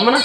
什么呢？